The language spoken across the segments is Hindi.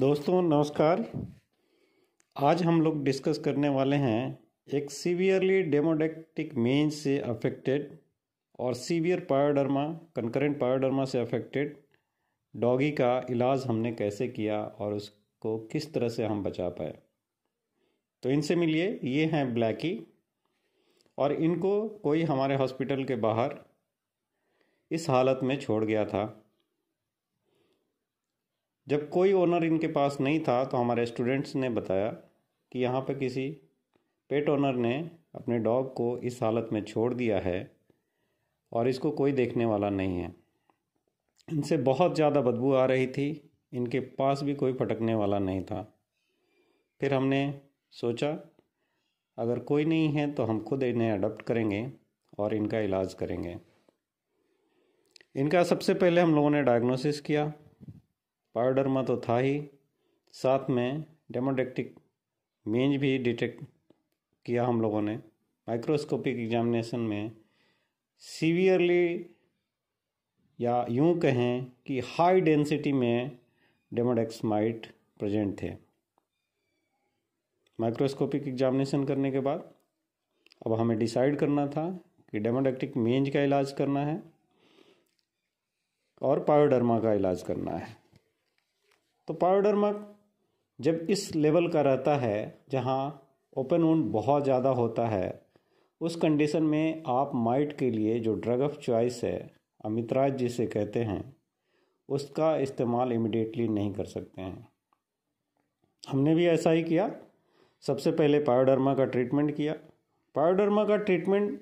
दोस्तों, नमस्कार। आज हम लोग डिस्कस करने वाले हैं एक सीवियरली डेमोडेक्टिक मेंज से अफेक्टेड और सीवियर पायोडर्मा कंकरेंट पायोडर्मा से अफेक्टेड डॉगी का इलाज हमने कैसे किया और उसको किस तरह से हम बचा पाए। तो इनसे मिलिए, ये हैं ब्लैकी और इनको कोई हमारे हॉस्पिटल के बाहर इस हालत में छोड़ गया था। जब कोई ओनर इनके पास नहीं था तो हमारे स्टूडेंट्स ने बताया कि यहाँ पर किसी पेट ओनर ने अपने डॉग को इस हालत में छोड़ दिया है और इसको कोई देखने वाला नहीं है। इनसे बहुत ज़्यादा बदबू आ रही थी, इनके पास भी कोई फटकने वाला नहीं था। फिर हमने सोचा, अगर कोई नहीं है तो हम खुद इन्हें अडॉप्ट करेंगे और इनका इलाज करेंगे। इनका सबसे पहले हम लोगों ने डायग्नोसिस किया। पायोडर्मा तो था ही। साथ में डेमोडेक्टिक मेंज भी डिटेक्ट किया हम लोगों ने। माइक्रोस्कोपिक एग्जामिनेशन में सीवियरली या यूँ कहें कि हाई डेंसिटी में डेमोडेक्समाइट प्रेजेंट थे। माइक्रोस्कोपिक एग्जामिनेशन करने के बाद अब हमें डिसाइड करना था कि डेमोडेक्टिक मेंज का इलाज करना है और पायोडर्मा का इलाज करना है। तो पायोडर्मा जब इस लेवल का रहता है, जहाँ ओपन वुंड बहुत ज़्यादा होता है, उस कंडीशन में आप माइट के लिए जो ड्रग ऑफ़ चॉइस है, अमितराज जिसे कहते हैं, उसका इस्तेमाल इमिडिएटली नहीं कर सकते हैं। हमने भी ऐसा ही किया। सबसे पहले पायोडर्मा का ट्रीटमेंट किया। पायोडर्मा का ट्रीटमेंट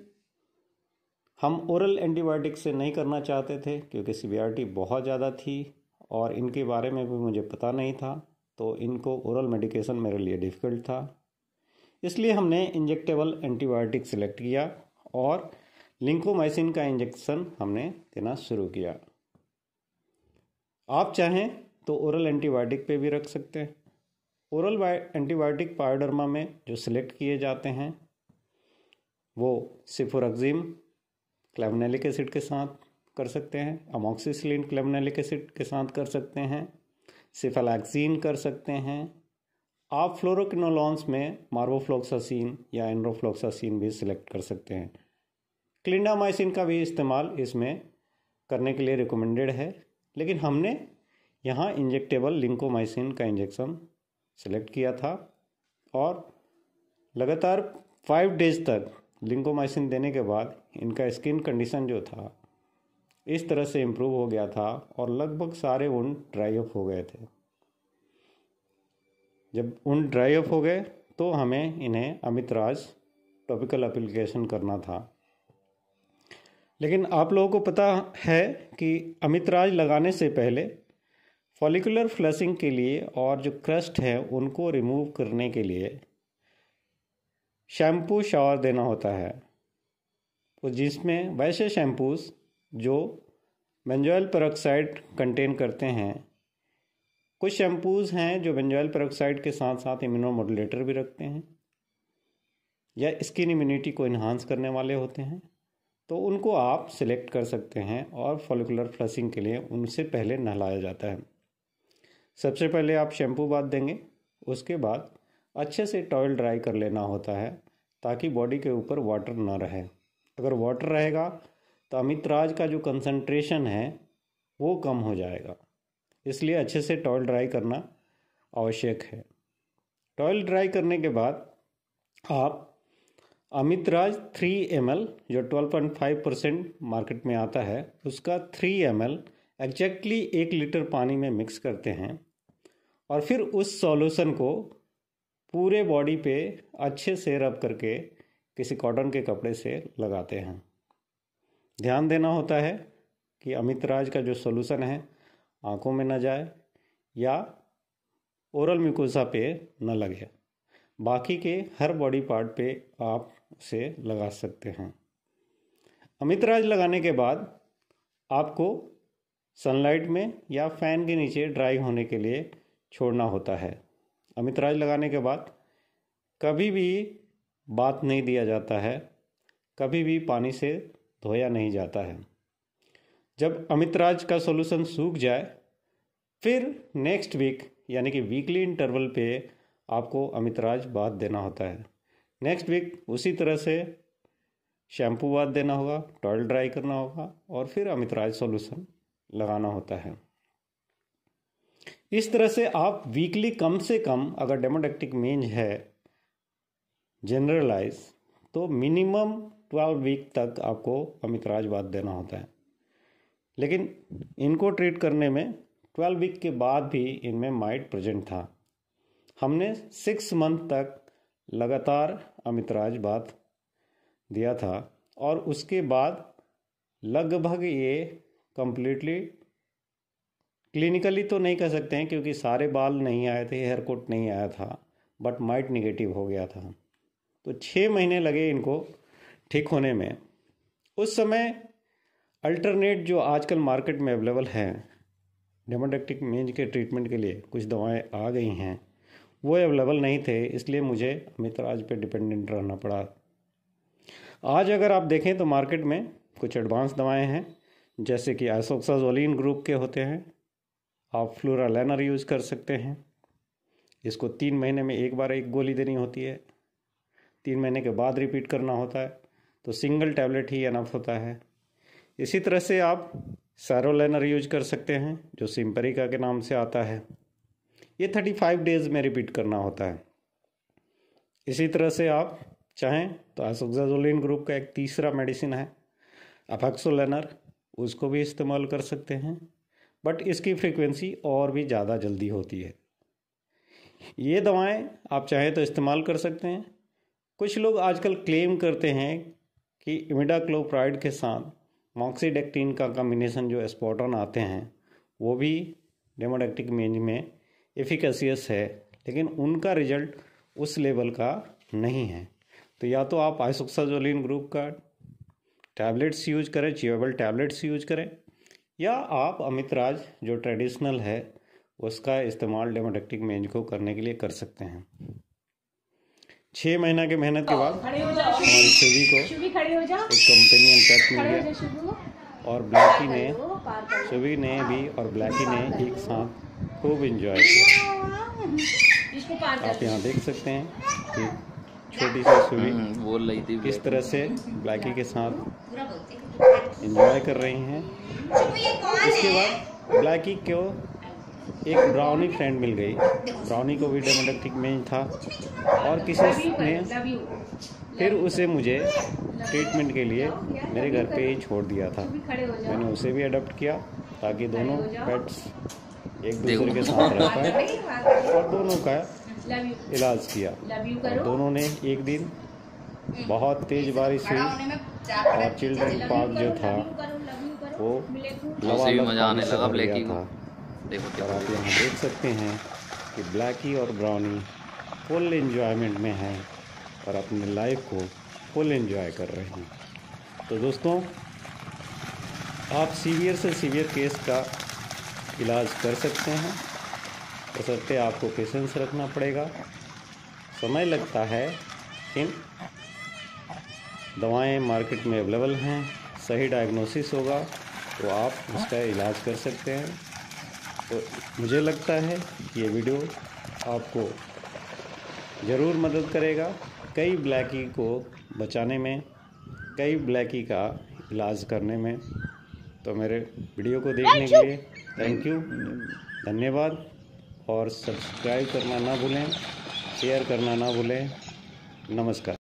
हम ओरल एंटीबायोटिक से नहीं करना चाहते थे, क्योंकि सीवियरिटी बहुत ज़्यादा थी। और इनके बारे में भी मुझे पता नहीं था तो इनको ओरल मेडिकेशन मेरे लिए डिफ़िकल्ट था। इसलिए हमने इंजेक्टेबल एंटीबायोटिक सिलेक्ट किया और लिंकोमाइसिन का इंजेक्शन हमने देना शुरू किया। आप चाहें तो ओरल एंटीबायोटिक पे भी रख सकते हैं। ओरल एंटीबायोटिक पायोडर्मा में जो सिलेक्ट किए जाते हैं, वो सिफोरक्जिम क्लेवनेलिक एसिड के साथ कर सकते हैं अमोक्सिसिलिन क्लेवनेलिक एसिड के साथ कर सकते हैं सिफेलैक्सीन कर सकते हैं। आप फ्लोरोकिनोलॉन्स में मार्वोफ्लोक्सासिन या एनरोफ्लोक्सासिन भी सिलेक्ट कर सकते हैं। क्लिंडामाइसिन का भी इस्तेमाल इसमें करने के लिए रिकमेंडेड है, लेकिन हमने यहाँ इंजेक्टेबल लिंकोमाइसिन का इंजेक्शन सेलेक्ट किया था और लगातार फाइव डेज़ तक लिंकोमाइसिन देने के बाद इनका स्किन कंडीशन जो था इस तरह से इम्प्रूव हो गया था और लगभग सारे ऊन ड्राई अप हो गए थे। जब ऊन ड्राई अप हो गए तो हमें इन्हें अमित राज टॉपिकल एप्लीकेशन करना था। लेकिन आप लोगों को पता है कि अमित राज लगाने से पहले फॉलिकुलर फ्लशिंग के लिए और जो क्रस्ट है, उनको रिमूव करने के लिए शैम्पू शावर देना होता है। तो जिसमें वैसे शैम्पूस जो बेंजोइल पेरोक्साइड कंटेन करते हैं, कुछ शैम्पूज़ हैं जो बेंजोइल पेरोक्साइड के साथ साथ इम्यूनोमोडुलेटर भी रखते हैं, या स्किन इम्यूनिटी को इन्हांस करने वाले होते हैं तो उनको आप सिलेक्ट कर सकते हैं और फॉलिकुलर फ्लशिंग के लिए उनसे पहले नहलाया जाता है। सबसे पहले आप शैम्पू बात देंगे, उसके बाद अच्छे से टॉयल ड्राई कर लेना होता है, ताकि बॉडी के ऊपर वाटर ना रहे। अगर वाटर रहेगा तो अमितराज का जो कंसंट्रेशन है, वो कम हो जाएगा। इसलिए अच्छे से टॉयल ड्राई करना आवश्यक है। टॉयल ड्राई करने के बाद आप अमितराज 3 एम जो 12.5 परसेंट मार्केट में आता है, उसका 3 एम एग्जैक्टली एक लीटर पानी में मिक्स करते हैं और फिर उस सॉल्यूशन को पूरे बॉडी पे अच्छे से रब करके किसी कॉटन के कपड़े से लगाते हैं। ध्यान देना होता है कि अमित राज का जो सोल्यूशन है, आँखों में न जाए या ओरल म्यूकोसा पे न लगे। बाकी के हर बॉडी पार्ट पे आप उसे लगा सकते हैं। अमित राज लगाने के बाद आपको सनलाइट में या फ़ैन के नीचे ड्राई होने के लिए छोड़ना होता है। अमित राज लगाने के बाद कभी भी बात नहीं दिया जाता है। कभी भी पानी से धोया नहीं जाता है। जब अमितराज का सॉल्यूशन सूख जाए, फिर नेक्स्ट वीक यानी कि वीकली इंटरवल पे आपको अमितराज बात देना होता है। नेक्स्ट वीक उसी तरह से शैम्पू बात देना होगा टॉयल ड्राई करना होगा और फिर अमितराज सॉल्यूशन लगाना होता है। इस तरह से आप वीकली कम से कम अगर डेमोडेक्टिक मेंज है जनरलाइज तो मिनिमम ट्वेल्व वीक तक आपको अमितराज बात देना होता है। लेकिन इनको ट्रीट करने में ट्वेल्व वीक के बाद भी इनमें माइट प्रेजेंट था। हमने सिक्स मंथ तक लगातार अमितराज बात दिया था और उसके बाद लगभग ये कंप्लीटली क्लिनिकली तो नहीं कह सकते हैं, क्योंकि सारे बाल नहीं आए थे हेयर कोट नहीं आया था बट माइट निगेटिव हो गया था। तो छः महीने लगे इनको ठीक होने में, उस समय अल्टरनेट जो आजकल मार्केट में अवेलेबल हैं डेमोडेक्टिक मेंज के ट्रीटमेंट के लिए कुछ दवाएँ आ गई हैं, वो अवेलेबल नहीं थे, इसलिए मुझे अमितराज पे डिपेंडेंट रहना पड़ा। आज अगर आप देखें तो मार्केट में कुछ एडवांस दवाएँ हैं, जैसे कि आइसोक्साजोलिन ग्रुप के होते हैं, आप फ्लोरालैनर यूज़ कर सकते हैं, इसको तीन महीने में एक बार एक गोली देनी होती है, तीन महीने के बाद रिपीट करना होता है। तो सिंगल टैबलेट ही अनफ होता है। इसी तरह से आप सैरोलैनर यूज़ कर सकते हैं, जो सिम्परिका के नाम से आता है। ये थर्टी फाइव डेज़ में रिपीट करना होता है। इसी तरह से आप चाहें तो आसोक्साजोलिन ग्रुप का एक तीसरा मेडिसिन है अफेक्सोलेनर उसको भी इस्तेमाल कर सकते हैं बट इसकी फ्रीक्वेंसी और भी ज़्यादा जल्दी होती है। ये दवाएँ आप चाहें तो इस्तेमाल कर सकते हैं। कुछ लोग आजकल क्लेम करते हैं कि इमिडाक्लोप्राइड के साथ मॉक्सीडेक्टिन का कम्बिनेशन जो स्पॉटन आते हैं, वो भी डेमोडेक्टिक मेंज में एफिकेसियस है, लेकिन उनका रिज़ल्ट उस लेवल का नहीं है। तो या तो आप आइसोक्साजोलिन ग्रुप का टैबलेट्स यूज़ करें चिवेबल टैबलेट्स यूज़ करें, या आप अमितराज जो ट्रेडिशनल है, उसका इस्तेमाल डेमोडेक्टिक मेंज को करने के लिए कर सकते हैं। छः महीना के मेहनत के बाद हमारी छवि को एक कंपनी मिल गया। और ब्लैकी ने छवि ने भी और ब्लैकी ने एक साथ खूब इंजॉय किया। आप यहाँ देख सकते हैं कि छोटी सी सुबी हम्म, बोल रही थी किस तरह से ब्लैकी के साथ इंजॉय कर रही हैं। इसके बाद ब्लैकी को एक ब्राउनी फ्रेंड मिल गई। ब्राउनी को भी डेमोडेक्टिक में था। और किसी ने फिर उसे मुझे ट्रीटमेंट के लिए मेरे घर पे ही छोड़ दिया था। मैंने उसे भी अडोप्ट किया ताकि दोनों पेट्स एक दूसरे के साथ रह पाए और दोनों का इलाज किया। और दोनों ने एक दिन बहुत तेज बारिश हुई और चिल्ड्रन पार्क जो था वो मज़ा आने लगा था। देखो और आप यहाँ देख सकते हैं कि ब्लैकी और ब्राउनी फुल इन्जॉयमेंट में हैं और अपनी लाइफ को फुल इन्जॉय कर रहे हैं। तो दोस्तों, आप सीवियर से सीवियर केस का इलाज कर सकते हैं। बसरते आपको पेशेंस रखना पड़ेगा। समय लगता है लेकिन दवाएँ मार्केट में अवेलेबल हैं, सही डायग्नोसिस होगा तो आप उसका इलाज कर सकते हैं। तो मुझे लगता है ये वीडियो आपको ज़रूर मदद करेगा। कई ब्लैकी को बचाने में कई ब्लैकी का इलाज करने में। तो मेरे वीडियो को देखने के लिए थैंक यू धन्यवाद। और सब्सक्राइब करना ना भूलें शेयर करना ना भूलें। नमस्कार।